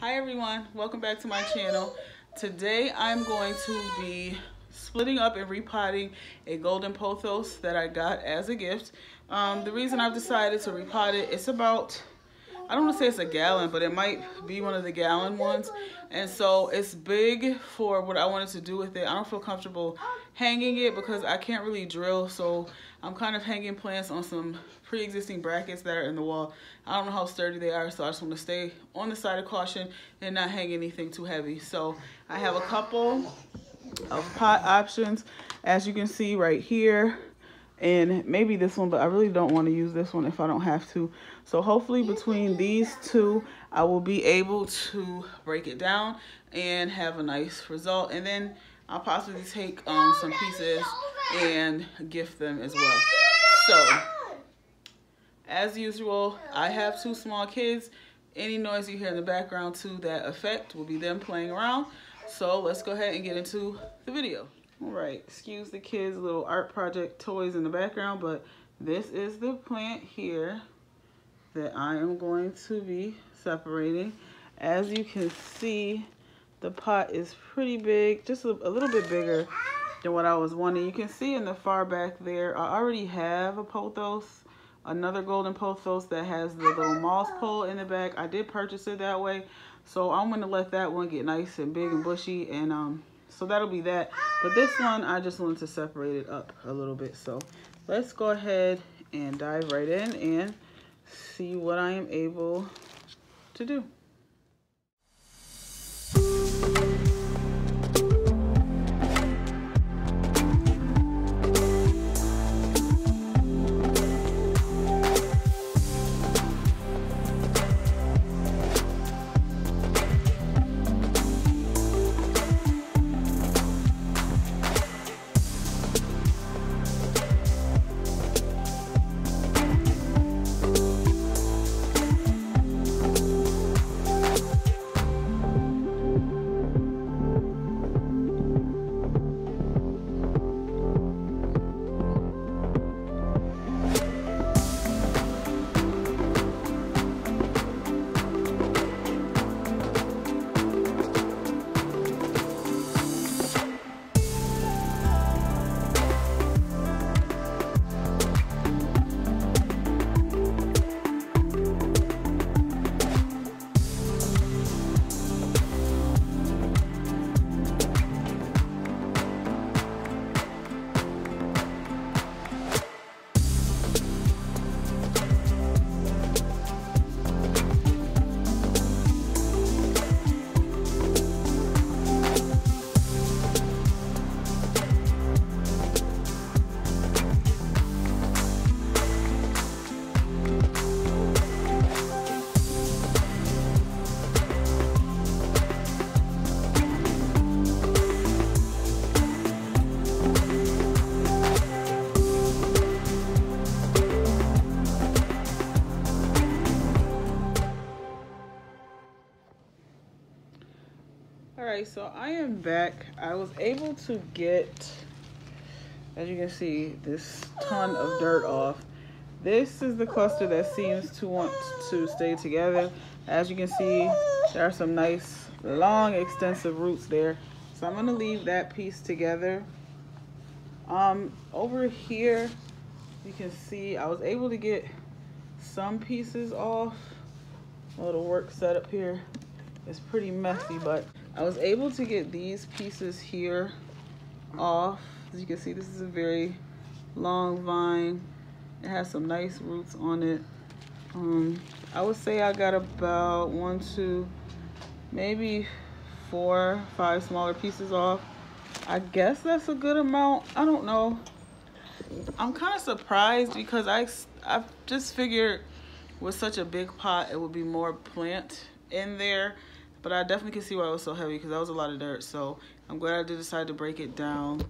Hi everyone, welcome back to my channel. Today I'm going to be splitting up and repotting a golden pothos that I got as a gift. Um, the reason I've decided to repot it, it's about, I don't want to say it's a gallon, but it might be one of the gallon ones. And so it's big for what I wanted to do with it. I don't feel comfortable hanging it because I can't really drill. So I'm kind of hanging plants on some pre-existing brackets that are in the wall. I don't know how sturdy they are, so I just want to stay on the side of caution and not hang anything too heavy. So I have a couple of pot options, as you can see right here, and maybe this one, but I really don't want to use this one if I don't have to. So hopefully between these two, I will be able to break it down and have a nice result. And then I'll possibly take um, some pieces and gift them as well. So as usual, I have two small kids. Any noise you hear in the background to that effect will be them playing around. So let's go ahead and get into the video. All right, excuse the kids' little art project toys in the background, but this is the plant here that I am going to be separating. As you can see, the pot is pretty big, just a, a little bit bigger than what I was wanting. You can see in the far back there, I already have a pothos another golden pothos that has the little moss pole in the back. I did purchase it that way. So I'm going to let that one get nice and big and bushy. And um, so that'll be that. But this one, I just wanted to separate it up a little bit. So let's go ahead and dive right in and see what I am able to do. So I am back. I was able to get, as you can see, this ton of dirt off. This is the cluster that seems to want to stay together. As you can see, there are some nice, long, extensive roots there. So I'm gonna leave that piece together. Um, over here, you can see I was able to get some pieces off. A little work set up here. It's pretty messy, but I was able to get these pieces here off. As you can see, this is a very long vine. It has some nice roots on it. Um, I would say I got about one, two, maybe four, five smaller pieces off. I guess that's a good amount. I don't know. I'm kind of surprised because I, I just figured with such a big pot, it would be more plant in there. But I definitely can see why it was so heavy because that was a lot of dirt. So I'm glad I did decide to break it down.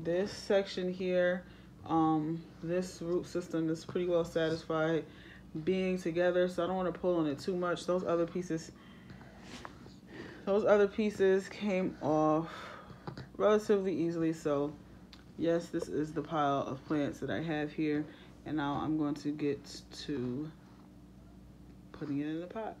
This section here, um, this root system is pretty well satisfied being together. So I don't want to pull on it too much. Those other pieces, those other pieces came off relatively easily. So yes, this is the pile of plants that I have here. And now I'm going to get to putting it in the pot.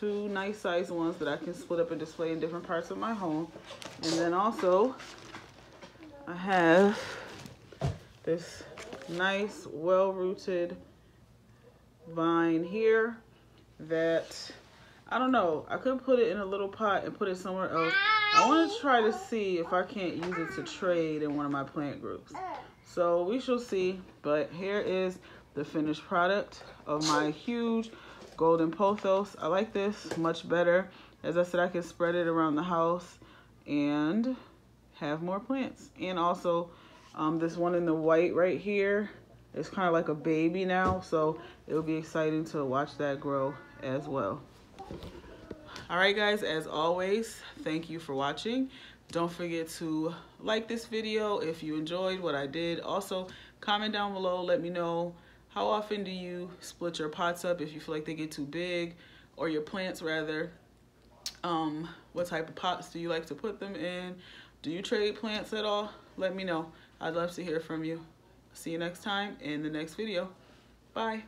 Two nice sized ones that I can split up and display in different parts of my home. And then also I have this nice well-rooted vine here that I don't know I could put it in a little pot and put it somewhere else. I want to try to see if I can't use it to trade in one of my plant groups. So we shall see. But here is the finished product of my huge golden pothos I like this much better as I said I can spread it around the house and have more plants and also um, this one in the white right here is kind of like a baby now, so it'll be exciting to watch that grow as well. All right, guys, as always, thank you for watching. Don't forget to like this video if you enjoyed what I did. Also, comment down below, let me know how often do you split your pots up if you feel like they get too big, or your plants rather. Um, what type of pots do you like to put them in? Do you trade plants at all? Let me know. I'd love to hear from you. See you next time in the next video. Bye.